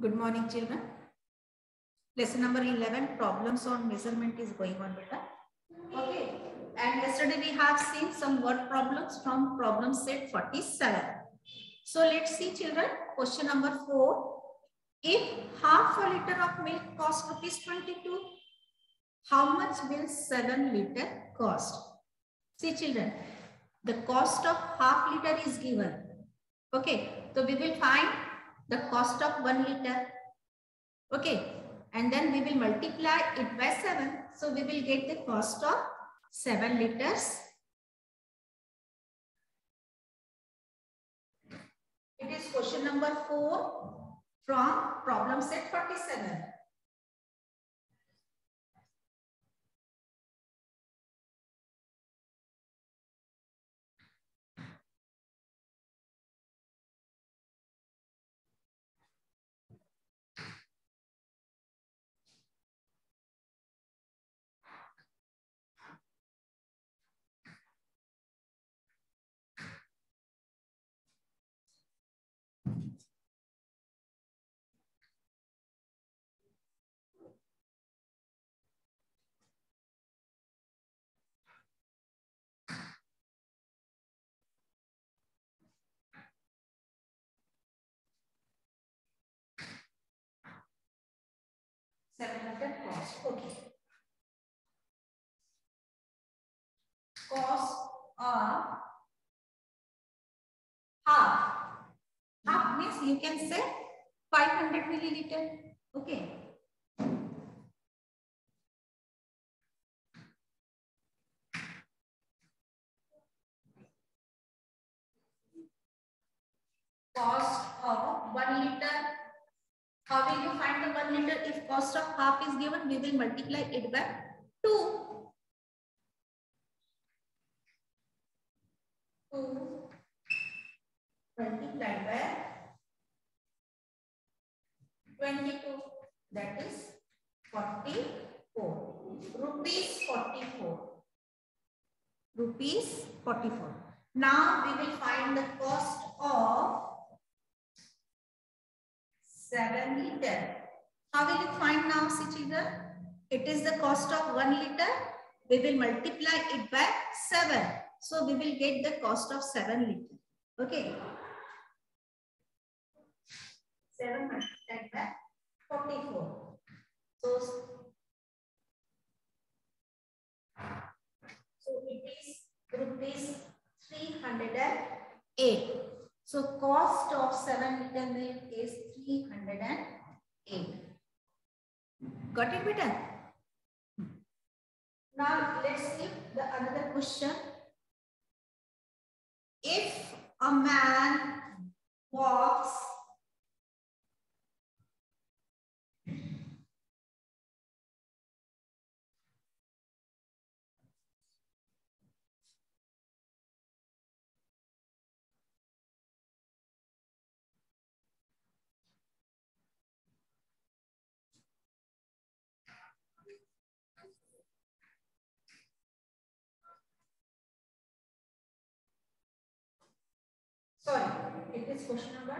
Good morning, children. Lesson number 11, problems on measurement is going on, beta. Okay. And yesterday we have seen some word problems from problem set 47. So let's see, children. Question number 4. If half a liter of milk costs rupees 22, how much will 7 liter cost? See, children, the cost of half liter is given. Okay. So we will find the cost of 1 liter. Okay. And then we will multiply it by 7. So we will get the cost of 7 liters. It is question number 4 from problem set 47. Seven hundred cost. Okay. Cost of half. Half means you can say 500 milliliter. Okay. Cost of 1 liter how will you find the 1 liter? If cost of half is given, we will multiply it by 2. 2 multiplied by 22. That is 44. Rupees 44. Rupees 44. Now we will find the cost of 7 liter. How will you find now, Sichida? It is the cost of 1 liter. We will multiply it by 7. So we will get the cost of 7 liter. Okay. 7 multiplied by 44. So, so it is rupees 308. So cost of 7 liter milk is 308. Got it, beta? Hmm. Now let's see the another question. If a man walks Sorry, it is question number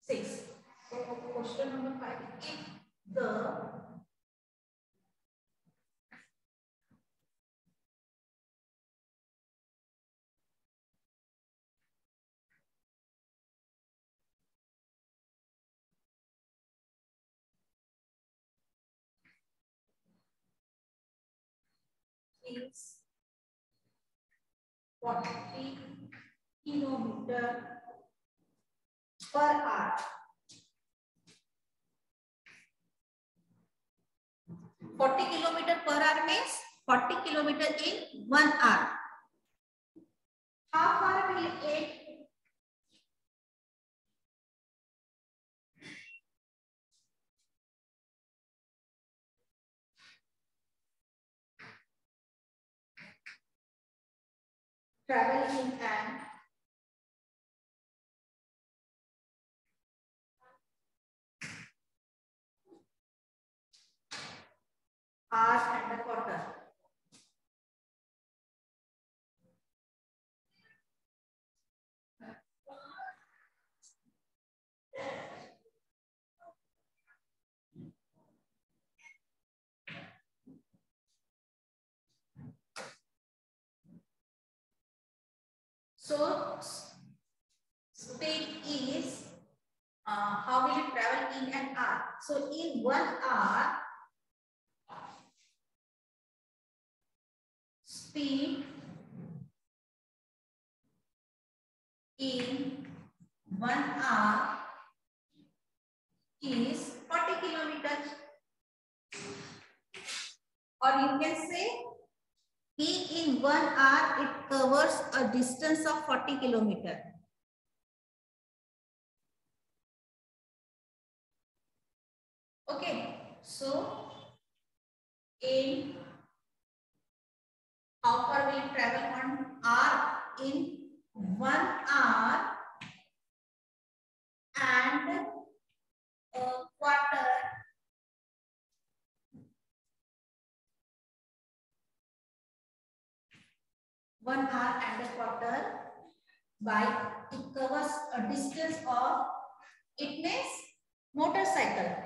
6. So, question number 5. If the is 40 kilometer per hour. 40 kilometer per hour means 40 kilometer in one hour. How far will it travel in an hours and quarter. So speed is uh, how will you travel in an hour? So in one hour, speed in one hour is 40 kilometers. Or you can say P in one hour it covers a distance of 40 kilometers. Okay, so in how far will travel one hour in one hour and a quarter one hour and a quarter by it covers a distance of it means motorcycle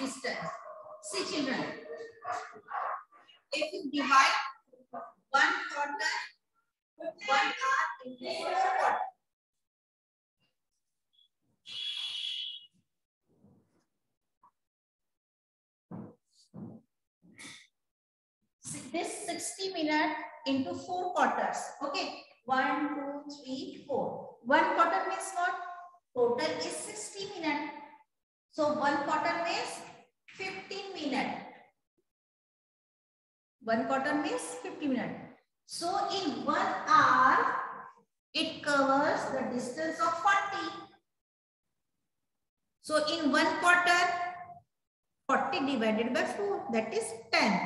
distance. See children, if you divide one quarter, one hour into four quarter. This 60 minutes into four quarters. Okay, one, two, three, four. One quarter means what? Total is 60 minutes. So one quarter means 15 minutes. One quarter means 50 minutes. So in one hour, it covers the distance of 40. So in one quarter, 40 divided by 4, that is 10.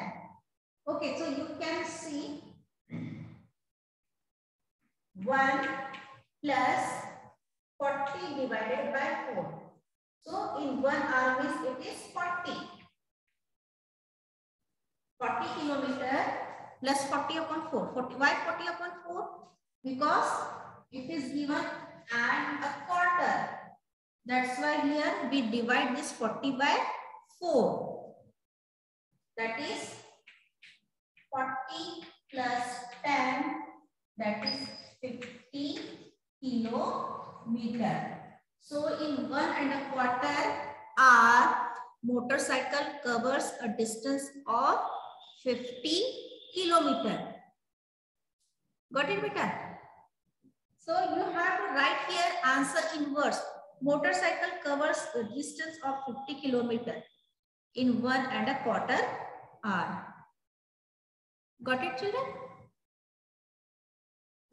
Okay, so you can see 1 plus 40 divided by 4. So in one hour means it is 40. 40 kilometer plus 40 upon 4. 40, why 40 upon 4? Because it is given and a quarter. That's why here we divide this 40 by 4. That is 40 plus 10 that is 50 kilometer. So in one and a quarter hour, motorcycle covers a distance of 50 kilometer. Got it, beta? So you have to write here answer in words. Motorcycle covers a distance of 50 kilometer in one and a quarter hour. Got it, children?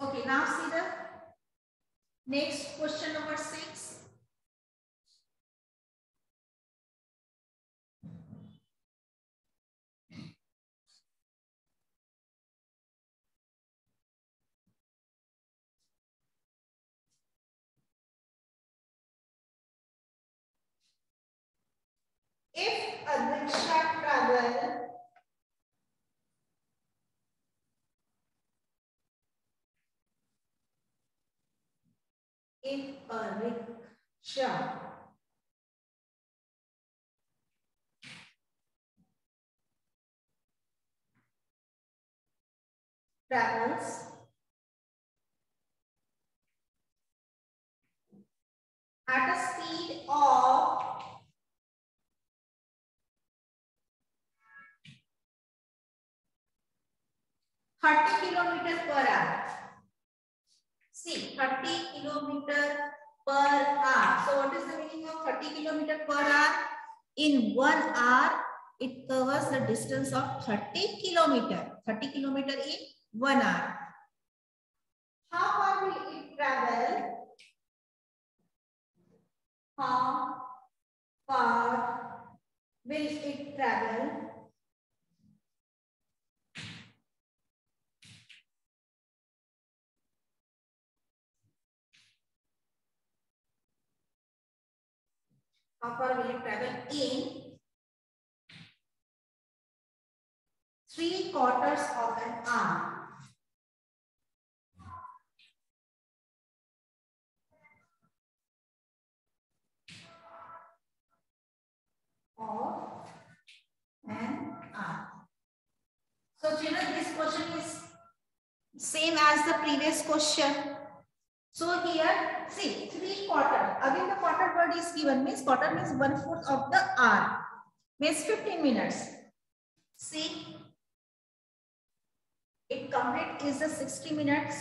Okay, now see the next question number six. A rickshaw travel a rickshaw travels at a speed of thirty kilometer per hour. See, thirty kilometer per hour. So, what is the meaning of thirty kilometer per hour? In one hour, it covers the distance of 30 kilometer. 30 kilometer in one hour. How far will it travel? How far will it travel? How far will it travel in three quarters of an hour? of an hour. So children, this question is same as the previous question. So here, see, three quarter. Again, the quarter word is given means quarter means one fourth of the hour means 15 minutes. See, it complete is the 60 minutes.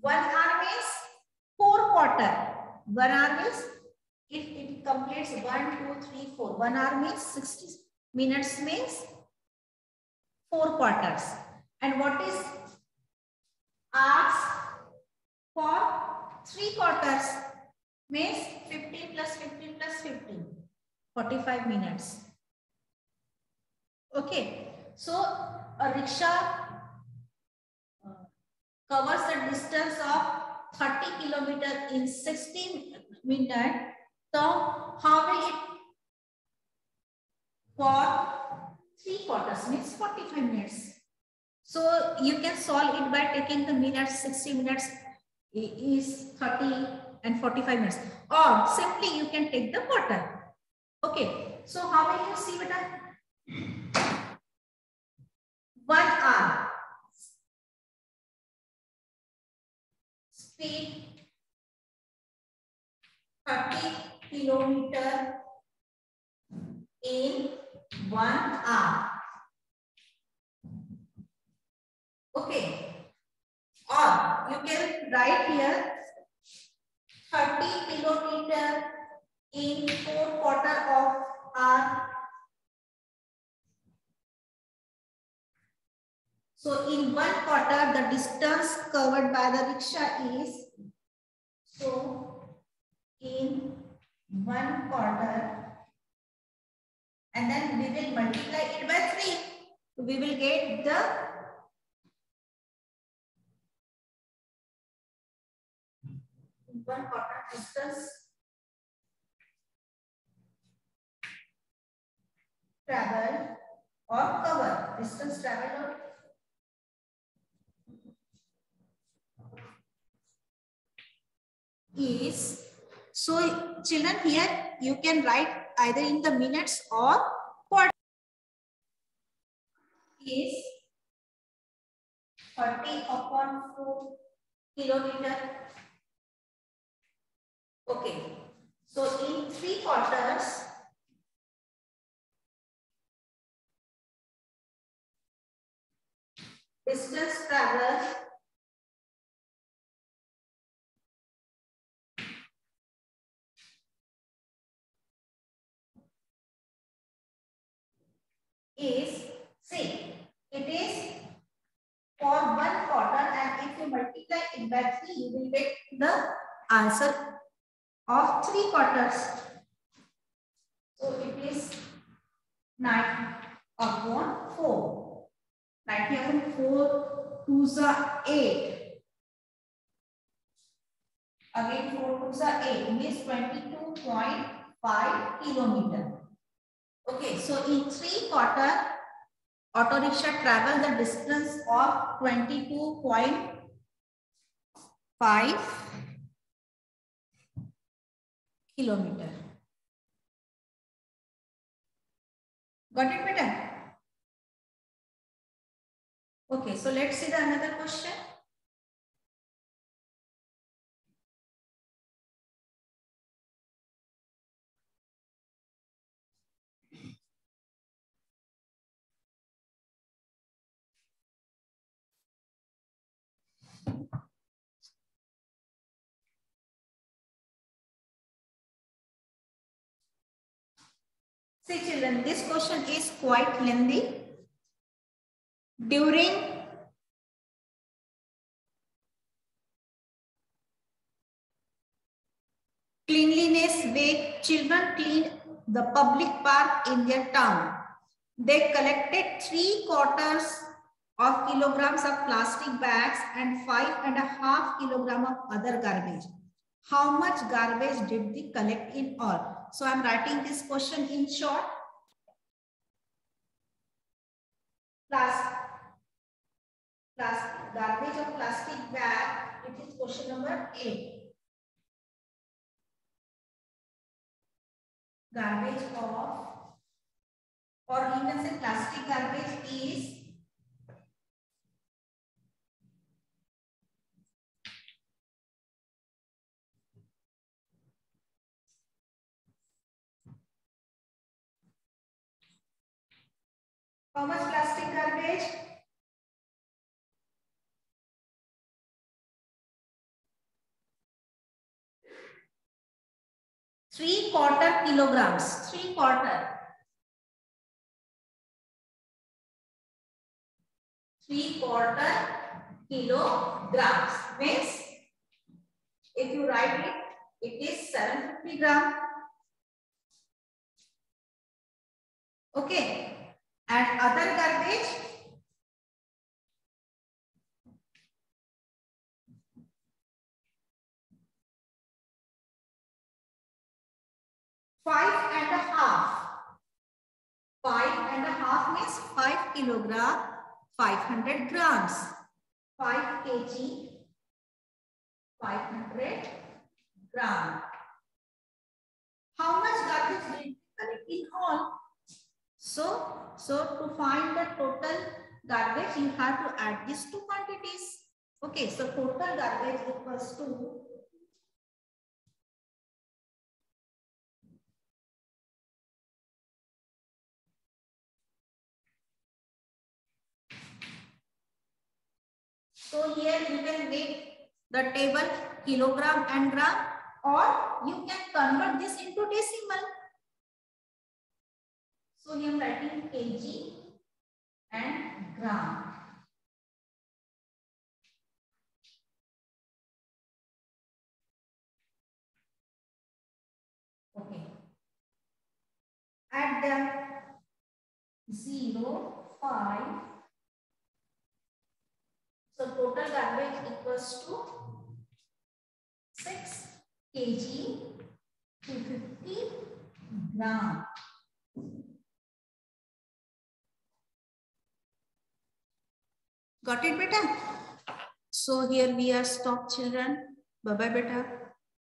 One hour means four quarter. One hour means it, it completes one, two, three, four. One hour means 60 minutes means four quarters. And what is hours for three quarters means 15 plus 15 plus 15, 45 minutes. Okay, so a rickshaw uh, covers the distance of 30 kilometer in 16 minutes. So how will it for three quarters means 45 minutes. So you can solve it by taking the minutes, 60 minutes is 30 and 45 minutes. Or simply you can take the quarter. Okay. So how will you see beta? One hour. Speed 30 kilometer in one hour. Okay. Or you can write here 30 kilometer in four quarter of hour. So in one quarter, the distance covered by the rickshaw is so in one quarter and then we will multiply it by 3. We will get the one quarter distance travel or cover. Distance travel or is so children here you can write either in the minutes or quarter. Is 40 upon 4 kilometer Okay. So in three quarters, distance traveled is, see, it is for one quarter and if you multiply it by 3, you will get the answer of three quarters. So it is 9 upon 4. 90 upon 4 2s are 8. Again 4 2s are 8 means 22.5 kilometer. Okay, so in three quarter, auto rickshaw travel the distance of 22.5 kilometer. Got it, better? Okay, so let's see the another question. See children, this question is quite lengthy. During cleanliness week, children cleaned the public park in their town. They collected three quarters of kilograms of plastic bags and five and a half kilogram of other garbage. How much garbage did they collect in all? So I'm writing this question in short. Plastic, plastic garbage of plastic bag. It is question number eight. garbage of or can say plastic garbage is How much plastic garbage? Three quarter kilograms. Three quarter. Three quarter kilograms. Means if you write it, it is 750 gram. Okay. And other garbage? Five and a half. Five and a half means five kilogram, 500 grams. Five kg, 500 gram. How much garbage will be collected in all? So, so to find the total garbage, you have to add these two quantities. Okay, so total garbage equals to So here you can make the table kilogram and gram or you can convert this into decimal. So here I am writing kg and gram. Okay. Add them 0, 5. So total garbage equals to 6 kg 250 gram. Got it, beta? So here we are stop children. Bye-bye, beta.